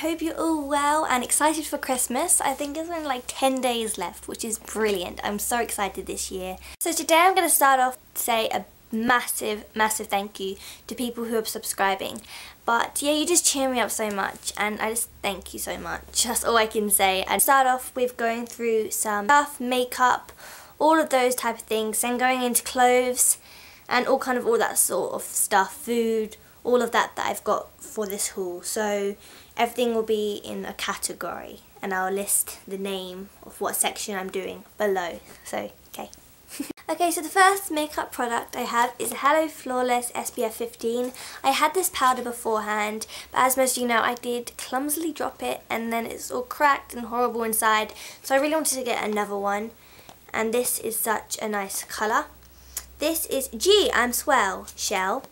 Hope you're all well and excited for Christmas. I think there's only like 10 days left, which is brilliant. I'm so excited this year. So today I'm going to start off to say a massive, massive thank you to people who are subscribing. But yeah, you just cheer me up so much and I just thank you so much. That's all I can say. And start off with going through some stuff, makeup, all of those type of things, then going into clothes and all kind of all that sort of stuff, food, all of that that I've got for this haul. So everything will be in a category and I'll list the name of what section I'm doing below. So, okay. okay, so the first makeup product I have is Hello Flawless SPF 15. I had this powder beforehand, but as most of you know, I did clumsily drop it and then it's all cracked and horrible inside. So I really wanted to get another one. And this is such a nice colour. This is G, I'm Swell Shell.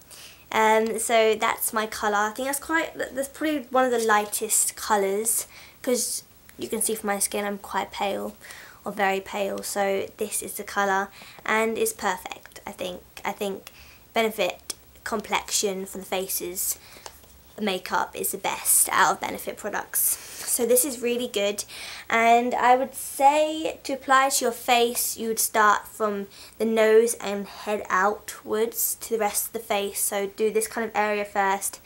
Um, so that's my colour. I think that's quite, that's probably one of the lightest colours because you can see from my skin I'm quite pale or very pale. So this is the colour and it's perfect. I think, I think Benefit complexion for the faces makeup is the best out of Benefit products. So this is really good and I would say to apply to your face you would start from the nose and head outwards to the rest of the face. So do this kind of area first.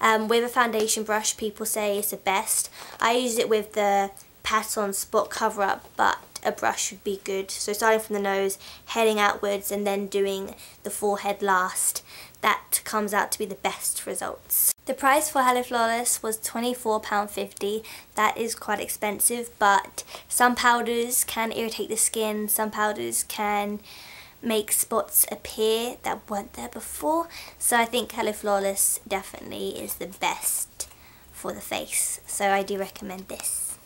Um, with a foundation brush people say it's the best. I use it with the Pat On Spot Cover Up but a brush would be good. So starting from the nose, heading outwards and then doing the forehead last. That comes out to be the best results. The price for Hello Flawless was £24.50. That is quite expensive, but some powders can irritate the skin, some powders can make spots appear that weren't there before. So I think Hello Flawless definitely is the best for the face. So I do recommend this.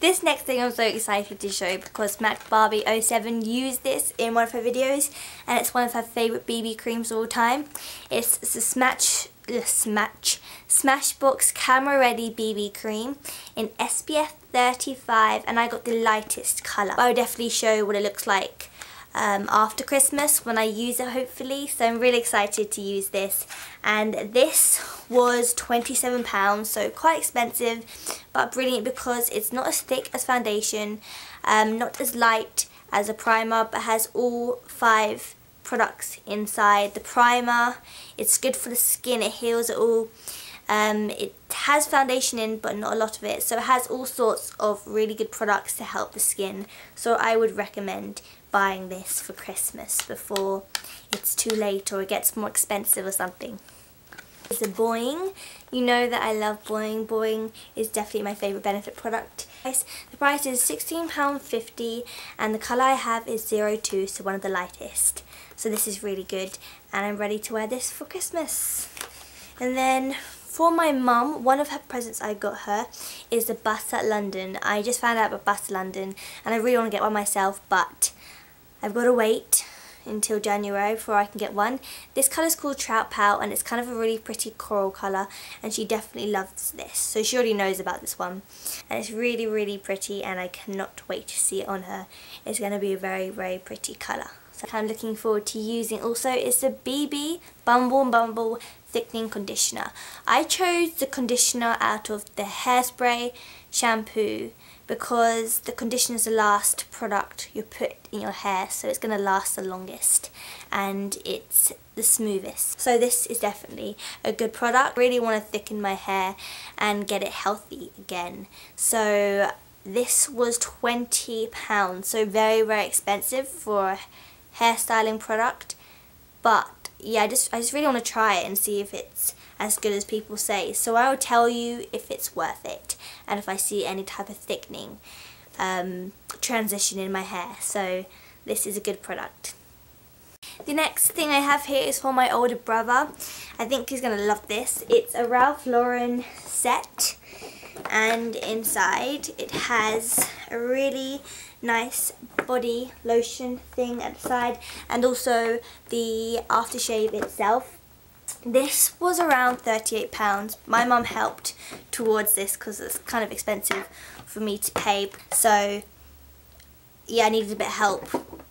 This next thing I'm so excited to show because MacBarbie07 used this in one of her videos and it's one of her favourite BB creams of all time. It's the Smash Smash Smashbox Camera Ready BB Cream in SPF 35 and I got the lightest colour. I'll definitely show what it looks like um, after Christmas when I use it hopefully so I'm really excited to use this and this was £27 so quite expensive but brilliant because it's not as thick as foundation um, not as light as a primer but has all five products inside. The primer, it's good for the skin, it heals it all. Um, it has foundation in but not a lot of it so it has all sorts of really good products to help the skin so I would recommend buying this for Christmas before it's too late or it gets more expensive or something. It's a Boi-ing. You know that I love Boi-ing. Boi-ing is definitely my favourite Benefit product. The price is £16.50 and the colour I have is 02 so one of the lightest. So this is really good and I'm ready to wear this for Christmas. And then for my mum, one of her presents I got her is the Butter London. I just found out about Butter London and I really want to get one myself but I've got to wait until January before I can get one. This colour is called Trout Pout and it's kind of a really pretty coral colour and she definitely loves this. So she already knows about this one. And it's really, really pretty and I cannot wait to see it on her. It's going to be a very, very pretty colour. So I'm looking forward to using. Also, it's the BB Bumble and Bumble Thickening Conditioner. I chose the conditioner out of the hairspray, shampoo, because the conditioner is the last product you put in your hair so it's going to last the longest and it's the smoothest so this is definitely a good product I really want to thicken my hair and get it healthy again so this was 20 pounds so very very expensive for hairstyling product but yeah I just I just really want to try it and see if it's as good as people say. So I will tell you if it's worth it and if I see any type of thickening um, transition in my hair. So this is a good product. The next thing I have here is for my older brother. I think he's going to love this. It's a Ralph Lauren set and inside it has a really nice body lotion thing at the side and also the aftershave itself this was around £38. My mum helped towards this because it's kind of expensive for me to pay. So yeah, I needed a bit of help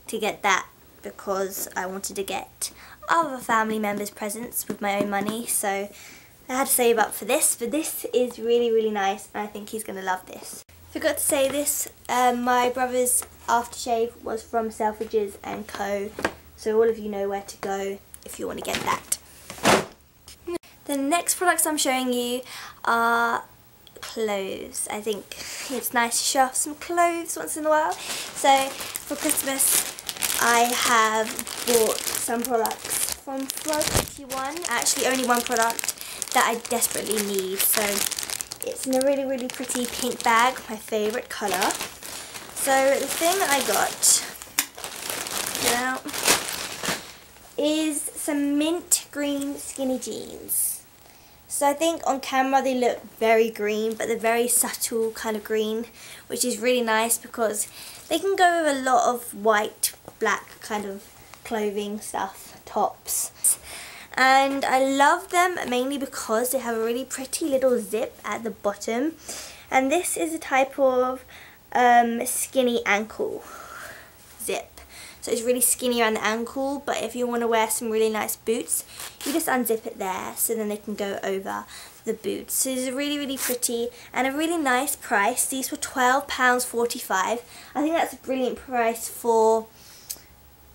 to get that because I wanted to get other family members presents with my own money. So I had to save up for this, but this is really, really nice, and I think he's going to love this. Forgot to say this, um, my brother's aftershave was from Selfridges and Co. So all of you know where to go if you want to get that. The next products I'm showing you are clothes. I think it's nice to show off some clothes once in a while. So for Christmas I have bought some products from Forever 21. Actually only one product that I desperately need. So it's in a really really pretty pink bag, my favourite colour. So the thing I got, is some mint green skinny jeans. So I think on camera they look very green, but they're very subtle kind of green, which is really nice because they can go with a lot of white, black kind of clothing stuff, tops. And I love them mainly because they have a really pretty little zip at the bottom. And this is a type of um, skinny ankle zip. So it's really skinny around the ankle, but if you want to wear some really nice boots, you just unzip it there so then they can go over the boots. So it's really, really pretty and a really nice price. These were £12.45. I think that's a brilliant price for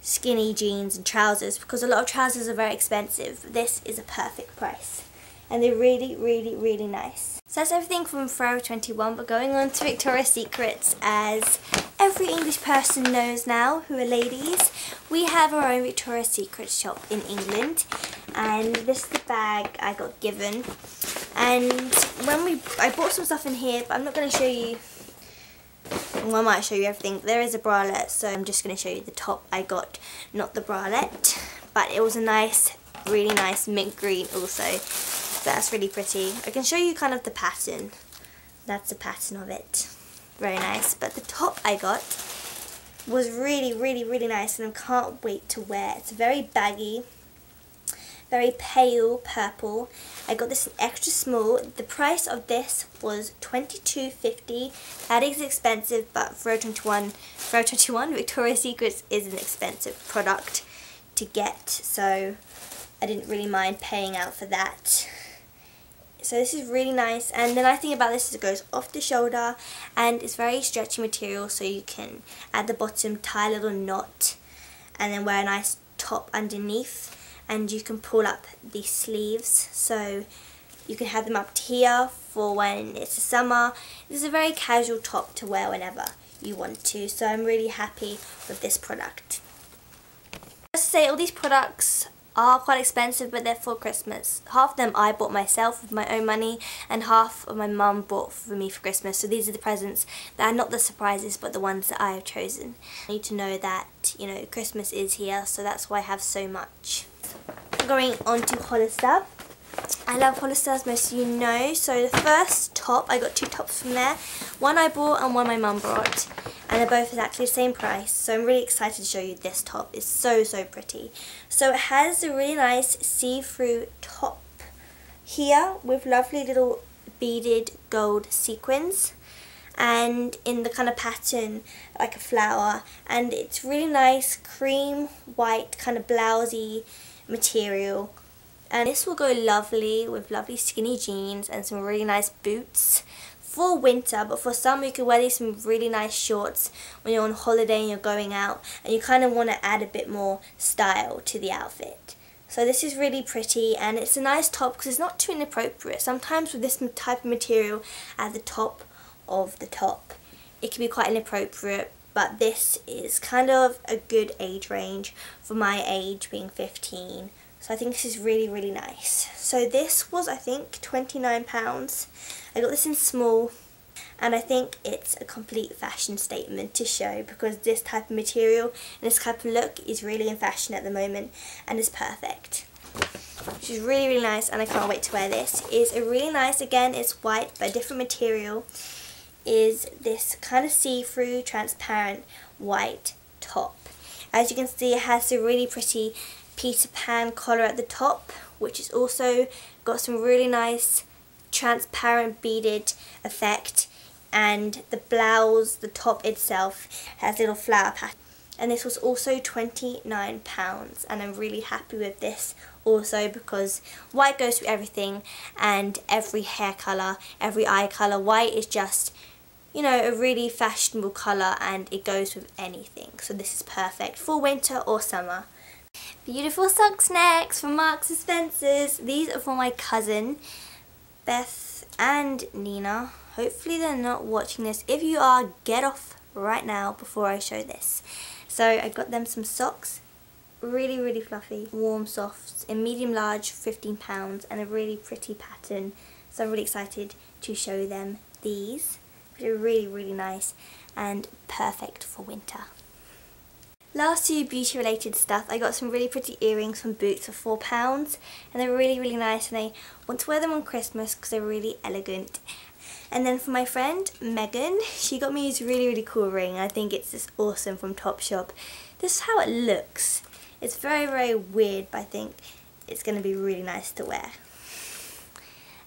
skinny jeans and trousers because a lot of trousers are very expensive. This is a perfect price and they're really, really, really nice. So that's everything from Forever 21, but going on to Victoria's Secrets, as every English person knows now who are ladies, we have our own Victoria's Secret shop in England, and this is the bag I got given. And when we, I bought some stuff in here, but I'm not going to show you I might show you everything. There is a bralette, so I'm just going to show you the top I got, not the bralette. But it was a nice, really nice mint green also that's really pretty. I can show you kind of the pattern. That's the pattern of it. Very nice. But the top I got was really, really, really nice and I can't wait to wear. It's very baggy, very pale purple. I got this extra small. The price of this was $22.50. That is expensive, but Forever 21, Forever 21 Victoria's Secrets is an expensive product to get, so I didn't really mind paying out for that. So this is really nice and the nice thing about this is it goes off the shoulder and it's very stretchy material so you can at the bottom tie a little knot and then wear a nice top underneath and you can pull up the sleeves so you can have them up to here for when it's the summer. This is a very casual top to wear whenever you want to so I'm really happy with this product. Just to say all these products are quite expensive but they're for Christmas. Half of them I bought myself with my own money and half of my mum bought for me for Christmas. So these are the presents that are not the surprises but the ones that I have chosen. I need to know that, you know, Christmas is here so that's why I have so much. Going on to Hollister. I love Hollister as most you know. So the first top, I got two tops from there. One I bought and one my mum brought. And they're both exactly the same price. So I'm really excited to show you this top. It's so, so pretty. So it has a really nice see-through top here with lovely little beaded gold sequins and in the kind of pattern like a flower and it's really nice cream white kind of blousey material and this will go lovely with lovely skinny jeans and some really nice boots for winter but for summer you can wear these some really nice shorts when you're on holiday and you're going out and you kind of want to add a bit more style to the outfit. So this is really pretty and it's a nice top because it's not too inappropriate. Sometimes with this type of material at the top of the top it can be quite inappropriate but this is kind of a good age range for my age being 15 so I think this is really, really nice. So this was, I think, £29. I got this in small and I think it's a complete fashion statement to show because this type of material and this type of look is really in fashion at the moment and is perfect. Which is really, really nice and I can't wait to wear this. Is a really nice, again, it's white but a different material, is this kind of see-through, transparent, white top. As you can see, it has a really pretty Peter Pan collar at the top, which is also got some really nice transparent beaded effect and the blouse, the top itself, has little flower pattern. and this was also £29 and I'm really happy with this also because white goes with everything and every hair colour, every eye colour. White is just, you know, a really fashionable colour and it goes with anything. So this is perfect for winter or summer. Beautiful socks next from Marks and Spencer's. These are for my cousin, Beth and Nina. Hopefully they're not watching this. If you are, get off right now before I show this. So I got them some socks really really fluffy warm softs in medium large 15 pounds and a really pretty pattern so I'm really excited to show them these are really really nice and perfect for winter Last two beauty related stuff, I got some really pretty earrings from Boots for £4 and they're really really nice and I want to wear them on Christmas because they're really elegant. And then for my friend Megan, she got me this really really cool ring. I think it's just awesome from Topshop. This is how it looks. It's very, very weird, but I think it's going to be really nice to wear.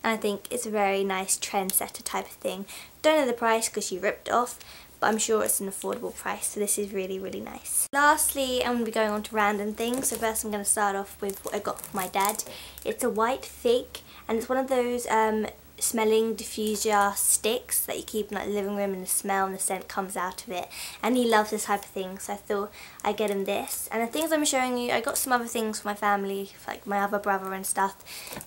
And I think it's a very nice trendsetter type of thing. Don't know the price because she ripped off, but I'm sure it's an affordable price, so this is really, really nice. Lastly, I'm going to be going on to random things, so first I'm going to start off with what I got for my dad. It's a white fig, and it's one of those um, smelling diffuser sticks that you keep in like, the living room and the smell and the scent comes out of it. And he loves this type of thing so I thought I'd get him this. And the things I'm showing you I got some other things for my family like my other brother and stuff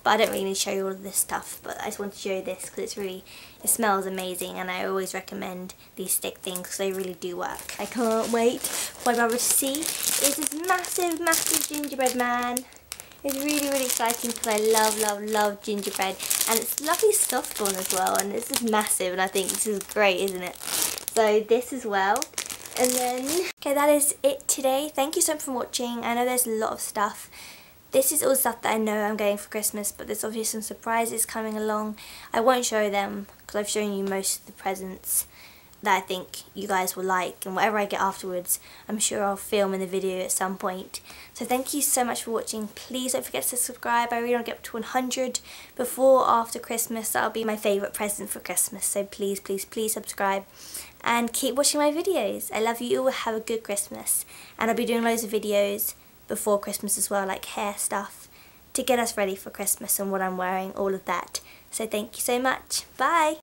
but I don't really show you all of this stuff but I just want to show you this because it's really it smells amazing and I always recommend these stick things because they really do work. I can't wait for my brother to see. Is this massive massive gingerbread man it's really, really exciting because I love, love, love gingerbread. And it's lovely soft one as well. And this is massive and I think this is great, isn't it? So this as well. And then, okay, that is it today. Thank you so much for watching. I know there's a lot of stuff. This is all stuff that I know I'm getting for Christmas, but there's obviously some surprises coming along. I won't show them because I've shown you most of the presents that I think you guys will like and whatever I get afterwards I'm sure I'll film in the video at some point. So thank you so much for watching. Please don't forget to subscribe. I really want to get up to 100 before or after Christmas. That'll be my favourite present for Christmas. So please, please, please subscribe and keep watching my videos. I love you all. Have a good Christmas. And I'll be doing loads of videos before Christmas as well, like hair stuff, to get us ready for Christmas and what I'm wearing, all of that. So thank you so much. Bye!